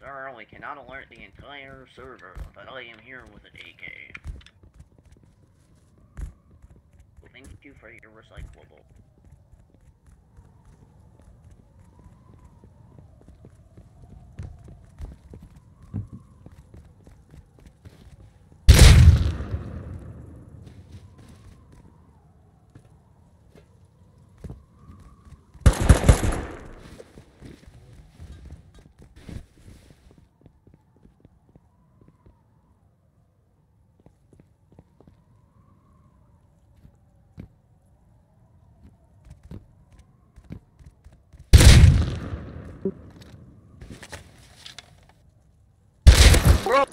Sir, we cannot alert the entire server, but I am here with an AK. Thank you for your recyclable. Bro